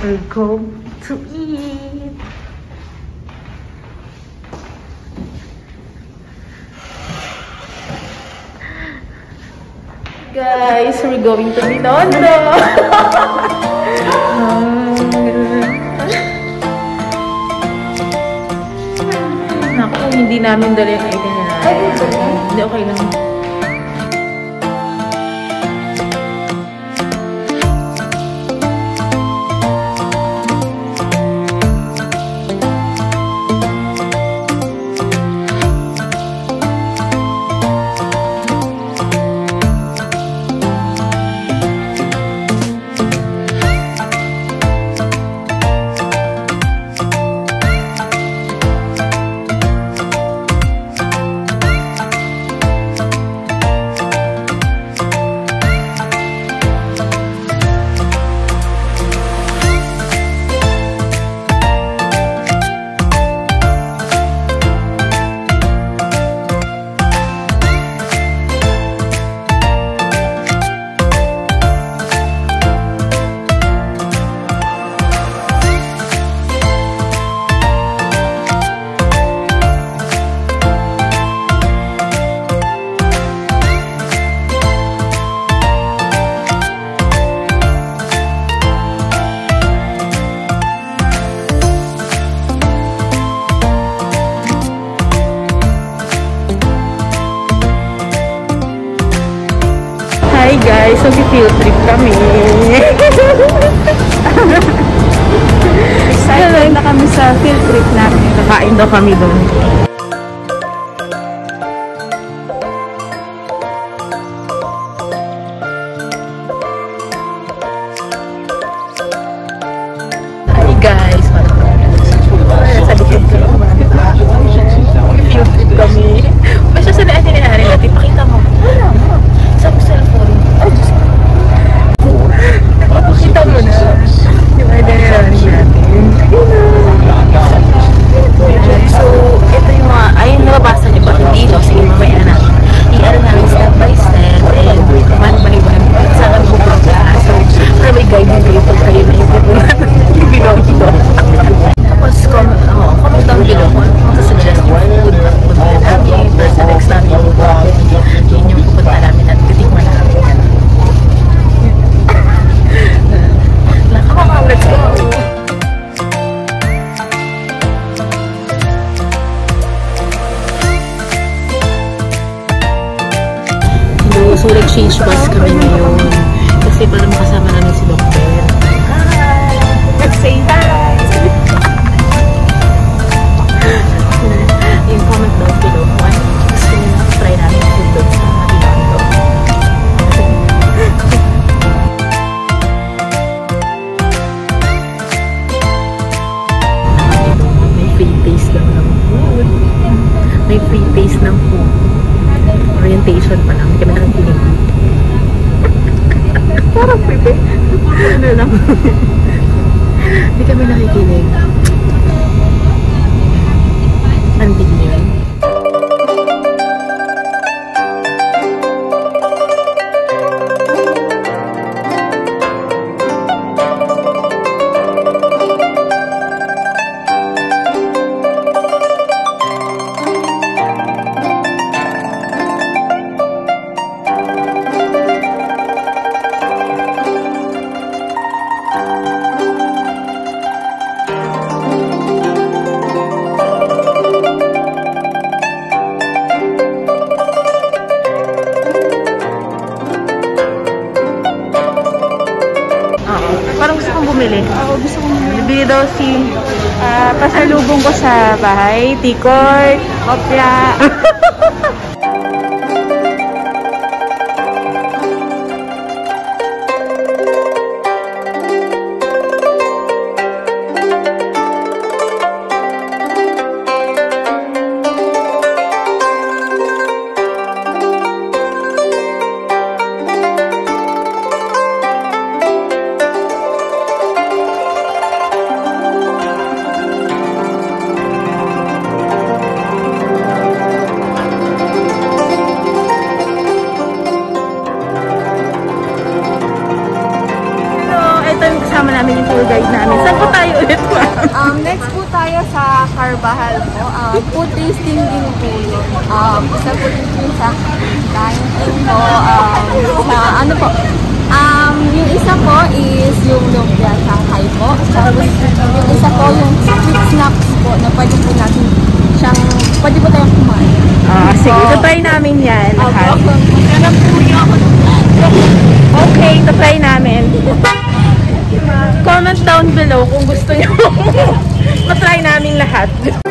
We're going to eat. Guys, we're going to Binondo. Naku, hindi namin dala yung item na. Hindi, okay lang. Guys, so field trip kami. Excited na kami sa field trip namin. Kakain daw kami doon. So, nag-change bus kami ngayon. Kasi para makasama namin si Doctor. Hi! Say hi! Yung comment down below kung ano gusto nyo na try namin food doon sa Binondo. May free taste daw ng food. May free taste ng food. Orientation pa lang. Hindi kami nakikinig. Parang pipi. Ano lang. Hindi kami nakikinig. Andig yun. Bumili. Oo, gusto kong Bibili daw si... Ah, pasalubong ko sa bahay. namin yung tour guide namin. Saan po tayo ulit. Um, next po tayo sa Carbahal po. Um, food tasting din po. Um, isa po din po sa dining po. Um, sa ano po? Um, yung isa po is yung lumpia Shanghai po. Tapos yung isa po yung sweet snacks po na pwede po natin siyang, pwede po tayong kumain. Ah, sige. So, try namin yan. Okay. Alam po niyo ako Okay, ito try namin. Comment down below kung gusto nyo. Matry namin lahat.